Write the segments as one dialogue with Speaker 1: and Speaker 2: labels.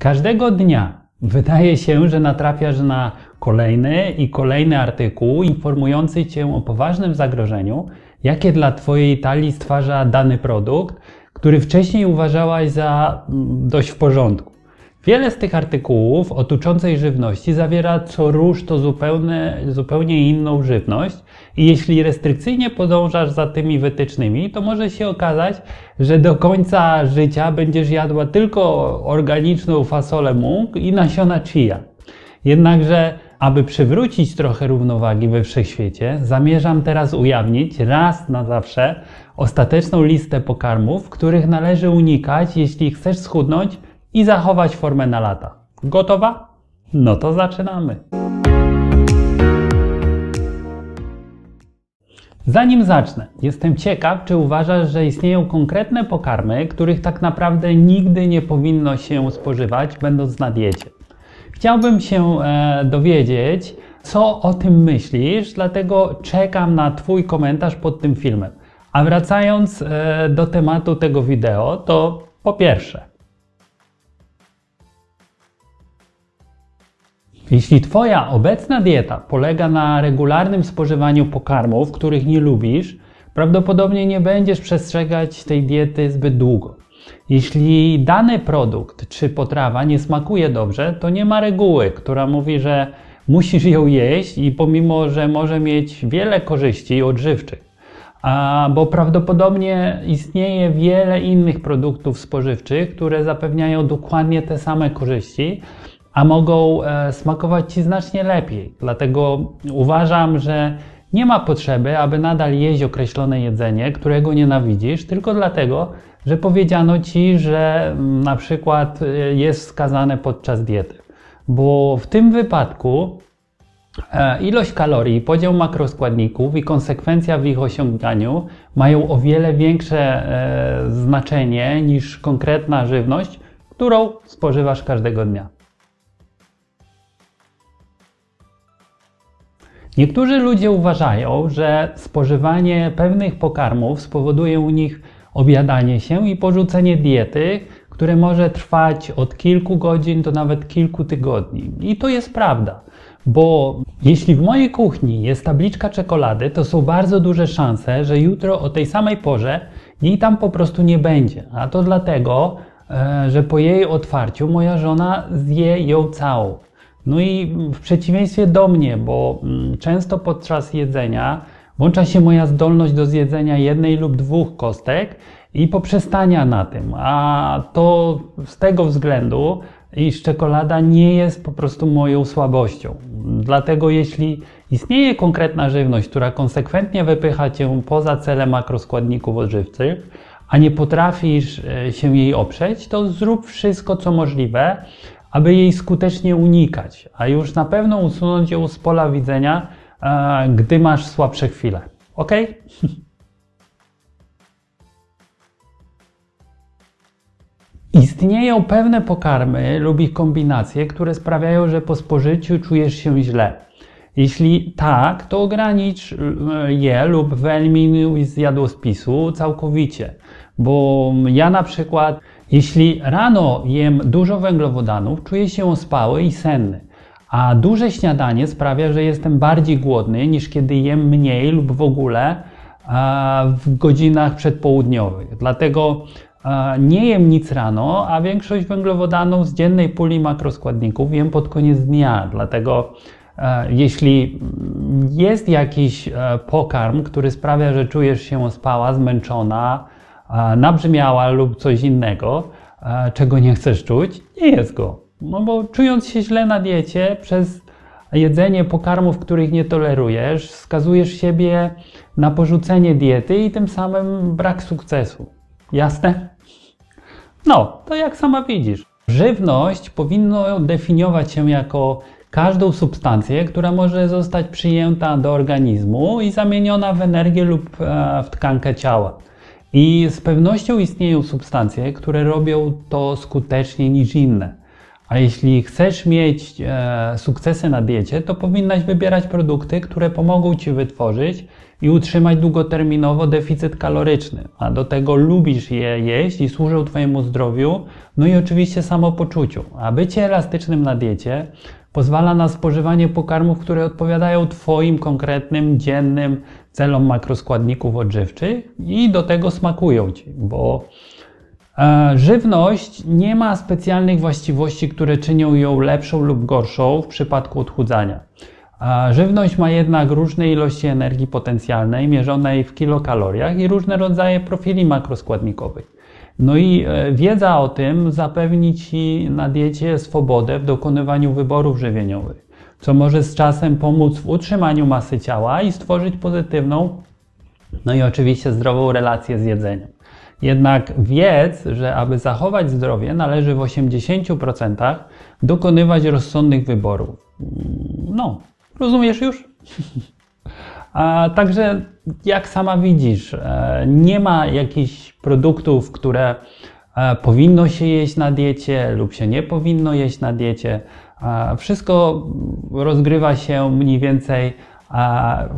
Speaker 1: Każdego dnia wydaje się, że natrafiasz na kolejny i kolejny artykuł informujący cię o poważnym zagrożeniu, jakie dla Twojej talii stwarza dany produkt, który wcześniej uważałaś za mm, dość w porządku. Wiele z tych artykułów o tuczącej żywności zawiera co róż to zupełnie, zupełnie inną żywność i jeśli restrykcyjnie podążasz za tymi wytycznymi, to może się okazać, że do końca życia będziesz jadła tylko organiczną fasolę mung i nasiona chia. Jednakże, aby przywrócić trochę równowagi we wszechświecie, zamierzam teraz ujawnić raz na zawsze ostateczną listę pokarmów, których należy unikać, jeśli chcesz schudnąć i zachować formę na lata. Gotowa? No to zaczynamy. Zanim zacznę, jestem ciekaw, czy uważasz, że istnieją konkretne pokarmy, których tak naprawdę nigdy nie powinno się spożywać, będąc na diecie. Chciałbym się e, dowiedzieć, co o tym myślisz, dlatego czekam na Twój komentarz pod tym filmem. A wracając e, do tematu tego wideo, to po pierwsze, Jeśli Twoja obecna dieta polega na regularnym spożywaniu pokarmów, których nie lubisz, prawdopodobnie nie będziesz przestrzegać tej diety zbyt długo. Jeśli dany produkt czy potrawa nie smakuje dobrze, to nie ma reguły, która mówi, że musisz ją jeść i pomimo, że może mieć wiele korzyści odżywczych. A, bo prawdopodobnie istnieje wiele innych produktów spożywczych, które zapewniają dokładnie te same korzyści, a mogą e, smakować Ci znacznie lepiej. Dlatego uważam, że nie ma potrzeby, aby nadal jeść określone jedzenie, którego nienawidzisz, tylko dlatego, że powiedziano Ci, że mm, na przykład e, jest wskazane podczas diety. Bo w tym wypadku e, ilość kalorii, podział makroskładników i konsekwencja w ich osiąganiu mają o wiele większe znaczenie niż konkretna żywność, którą spożywasz każdego dnia. Niektórzy ludzie uważają, że spożywanie pewnych pokarmów spowoduje u nich objadanie się i porzucenie diety, które może trwać od kilku godzin do nawet kilku tygodni. I to jest prawda, bo jeśli w mojej kuchni jest tabliczka czekolady, to są bardzo duże szanse, że jutro o tej samej porze jej tam po prostu nie będzie. A to dlatego, e, że po jej otwarciu moja żona zje ją całą. No i w przeciwieństwie do mnie, bo mm, często podczas jedzenia włącza się moja zdolność do zjedzenia jednej lub dwóch kostek i poprzestania na tym. A to z tego względu, iż czekolada nie jest po prostu moją słabością. Dlatego jeśli istnieje konkretna żywność, która konsekwentnie wypycha cię poza cele makroskładników odżywczych, a nie potrafisz e, się jej oprzeć, to zrób wszystko, co możliwe, aby jej skutecznie unikać, a już na pewno usunąć ją z pola widzenia, e, gdy masz słabsze chwile. Ok? Istnieją pewne pokarmy lub ich kombinacje, które sprawiają, że po spożyciu czujesz się źle. Jeśli tak, to ogranicz e, je lub wyeliminuj z jadłospisu całkowicie. Bo ja na przykład jeśli rano jem dużo węglowodanów, czuję się ospały i senny, a duże śniadanie sprawia, że jestem bardziej głodny niż kiedy jem mniej lub w ogóle w godzinach przedpołudniowych. Dlatego nie jem nic rano, a większość węglowodanów z dziennej puli makroskładników jem pod koniec dnia. Dlatego jeśli jest jakiś e, pokarm, który sprawia, że czujesz się ospała, zmęczona, nabrzmiała lub coś innego, czego nie chcesz czuć, nie jest go. No bo czując się źle na diecie przez jedzenie pokarmów, których nie tolerujesz, skazujesz siebie na porzucenie diety i tym samym brak sukcesu. Jasne? No, to jak sama widzisz. Żywność powinno definiować się jako każdą substancję, która może zostać przyjęta do organizmu i zamieniona w energię lub e, w tkankę ciała. I z pewnością istnieją substancje, które robią to skuteczniej niż inne. A jeśli chcesz mieć e, sukcesy na diecie, to powinnaś wybierać produkty, które pomogą Ci wytworzyć i utrzymać długoterminowo deficyt kaloryczny. A do tego lubisz je jeść i służą Twojemu zdrowiu, no i oczywiście samopoczuciu. A bycie elastycznym na diecie pozwala na spożywanie pokarmów, które odpowiadają Twoim konkretnym, dziennym celom makroskładników odżywczych i do tego smakują Ci, bo e, Żywność nie ma specjalnych właściwości, które czynią ją lepszą lub gorszą w przypadku odchudzania. Żywność ma jednak różne ilości energii potencjalnej mierzonej w kilokaloriach i różne rodzaje profili makroskładnikowych. No i e, wiedza o tym zapewni Ci na diecie swobodę w dokonywaniu wyborów żywieniowych, co może z czasem pomóc w utrzymaniu masy ciała i stworzyć pozytywną, no i oczywiście zdrową relację z jedzeniem. Jednak wiedz, że aby zachować zdrowie, należy w 80% dokonywać rozsądnych wyborów. No, rozumiesz już? A także, jak sama widzisz, e, nie ma jakichś produktów, które e, powinno się jeść na diecie lub się nie powinno jeść na diecie. Wszystko rozgrywa się mniej więcej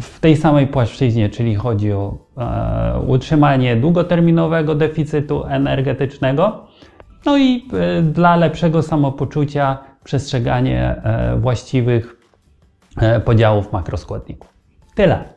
Speaker 1: w tej samej płaszczyźnie, czyli chodzi o e, utrzymanie długoterminowego deficytu energetycznego, no i dla lepszego samopoczucia przestrzeganie właściwych podziałów makroskładników. Tyle.